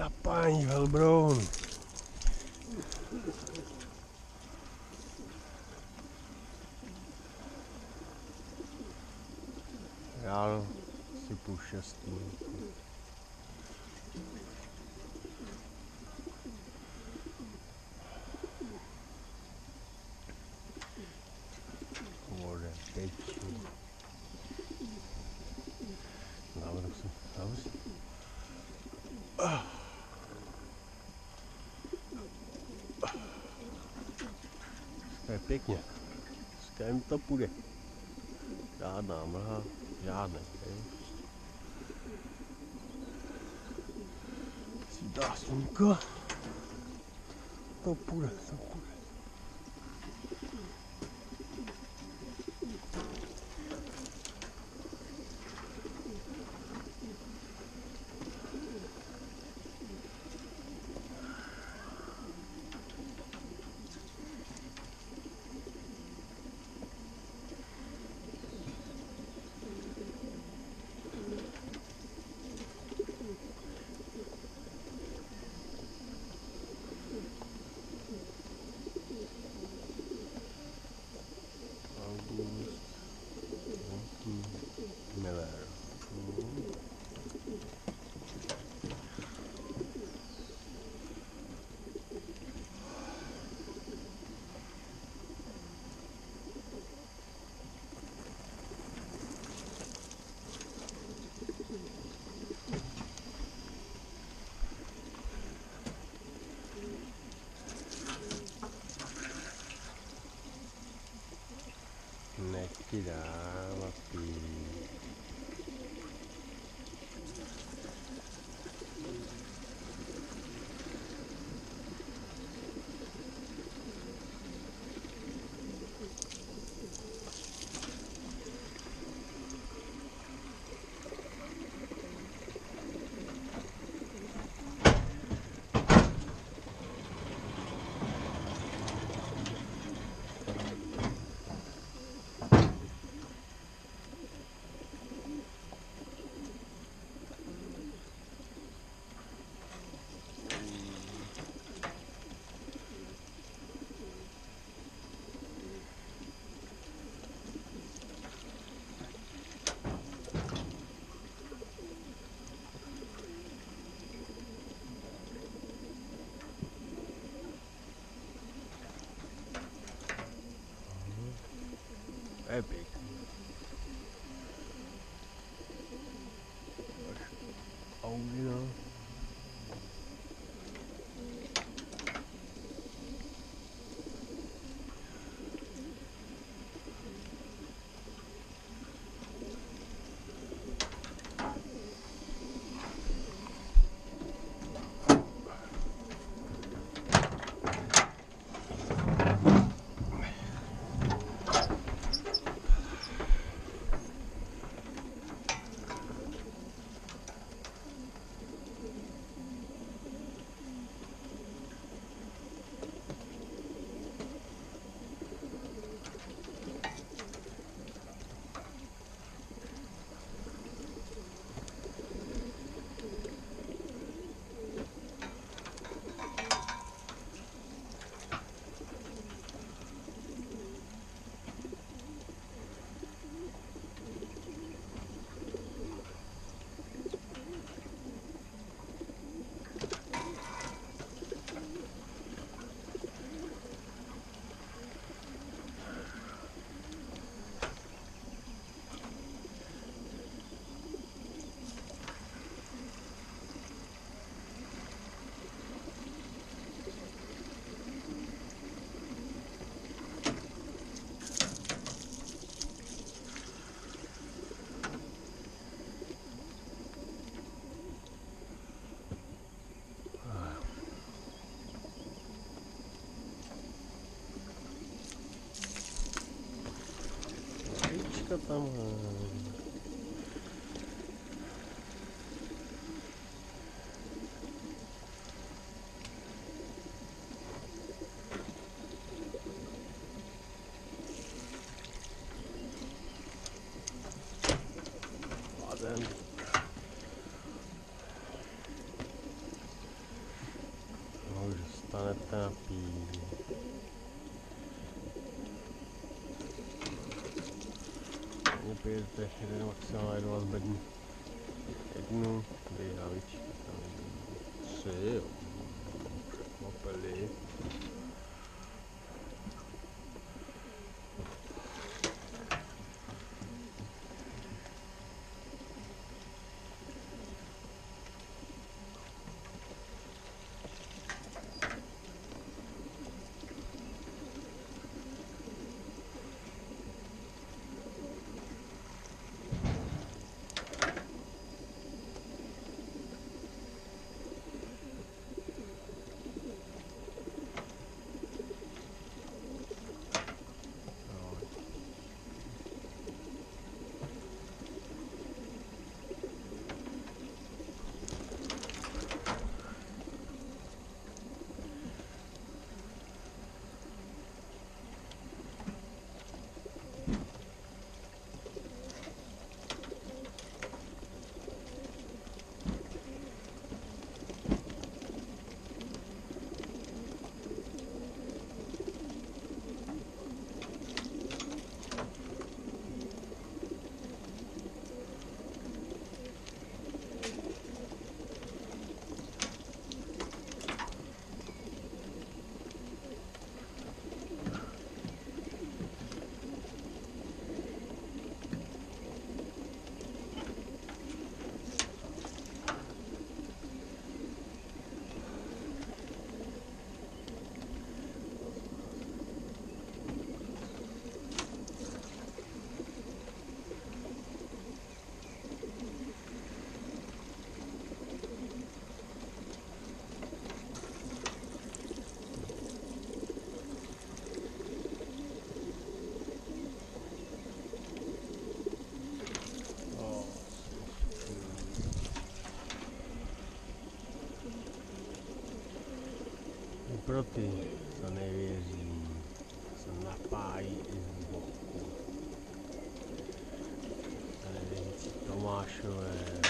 napájení velbroun. Já si půl šestý. To pěkně. S to půjde? Žádná mlha, žádný dá slunko. To půjde, to půjde. Neki dan. epic. Own it. Vajíčka tam mám. Ladem. netrápí. page te jeden maximálně a zbednu. Jednu, dvě navíc. Tři, opely. Pro ty, co nevěří, se napájí i z boku. Nevěřící Tomášové,